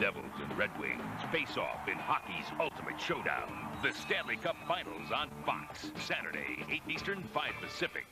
Devils and Red Wings face off in hockey's ultimate showdown. The Stanley Cup Finals on Fox. Saturday, 8 Eastern, 5 Pacific.